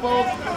both